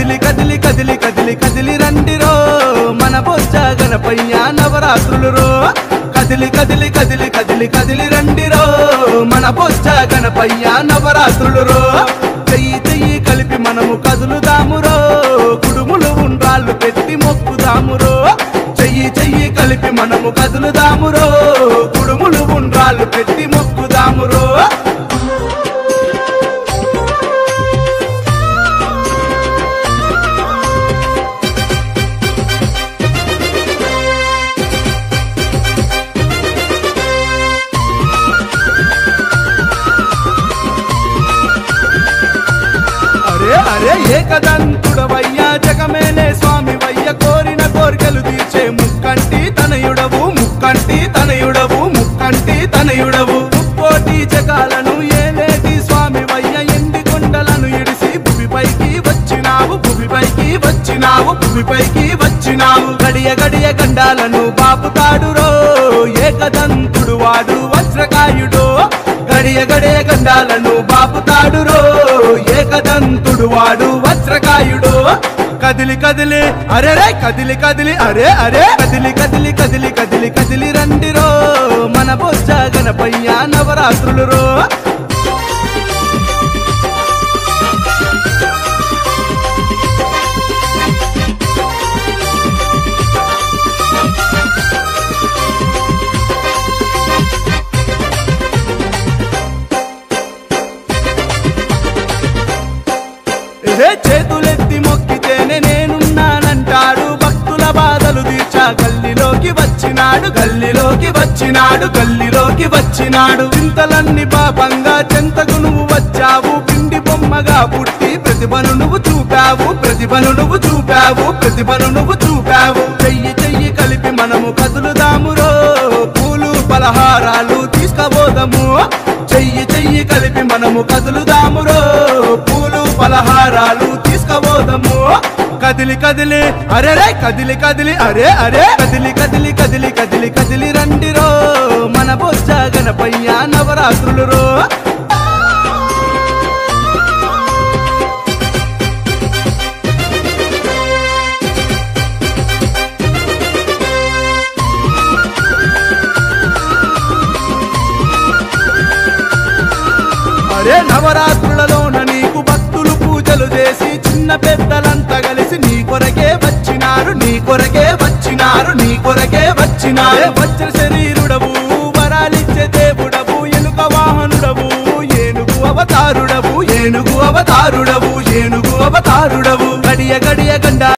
కదిలి కదిలి కదిలి కదిలి కదిలి రండిరో మన బొజ్జ గణపయ్య నవరాత్రులు రో. కదిలి కదిలి కదిలి కదిలి కదిలి రండి రో. మన బొజ్జ గణపయ్య నవరాత్రులు రో. చెయ్యి చెయ్యి కలిపి మనము కదులుదామురో కుడుములు ఉండ్రాళ్ళు పెట్టి మొక్కుదామురో చెయ్యి చెయ్యి కలిపి మనము కదులుదామురో రో. జగదంతుడవయ్యా జగమేనే స్వామి వయ్య కోరిన కోరికలు తీర్చే ముక్కంటి తనయుడవు ముక్కంటి తనయుడవు ముక్కంటి తనయుడవు. ముక్కోటి జగాలను ఏలేటి స్వామి వయ్య ఎండి కొండలను ఇడిసి భూమిపైకి వచ్చినావు భూమిపైకి వచ్చినావు భూమిపైకి వచ్చినావు. గడియ గడియ గండాలను బాపుతాడురో ఏకదంతుడు వాడు వజ్రకాయుడో. గడియగడే గండాలను బాపుతాడురో ఏకదంతుడు వాడు వజ్రకాయుడు కదిలి కదిలి అరే రే కదిలి కదిలి అరే అరే కదిలి కదిలి కదిలి కదిలి కదిలి రండిరో. మన బొజ్జ గణపయ్య నవరాత్రులు రో చేతులెత్తి మొక్కితేనే నేనున్నానంటాడు. భక్తుల బాధలు తీర్చా గల్లిలోకి వచ్చినాడు. గల్లిలోకి వచ్చినాడు గల్లిలోకి వచ్చినాడు. చింతలన్నీ పాపంగా చెంతకు నువ్వు వచ్చావు. పిండి బొమ్మగా పుట్టి ప్రతిభను నువ్వు చూపావు. ప్రతిభను నువ్వు చూపావు. ప్రతిభను నువ్వు చూపావు. చెయ్యి చెయ్యి కలిపి మనము కదులుదామురో పూలు పలహారాలు తీసుకోబోదము. చెయ్యి చెయ్యి కలిపి మనము కదులుదామురో పూలు పలహారాలు తీసుకపోదాము కదిలి కదిలి అరే రే కదిలి కదిలి అరే అరే. కదిలి కదిలి కదిలి కదిలి కదిలి రండిరో మన బొజ్జ గణపయ్య నవరాత్రులు రో. అరే పెద్దలంతా కలిసి నీ కొరకే వచ్చినారు నీ కొరకే వచ్చినారు నీ కొరకే వచ్చినారు. వచ్చిన శరీరుడవు వరాలిచ్చే దేవుడవు ఎనుక వాహనుడవు ఏనుగు అవతారుడవు ఏనుగు అవతారుడవు ఏనుగు అవతారుడవు. గడియ గడియ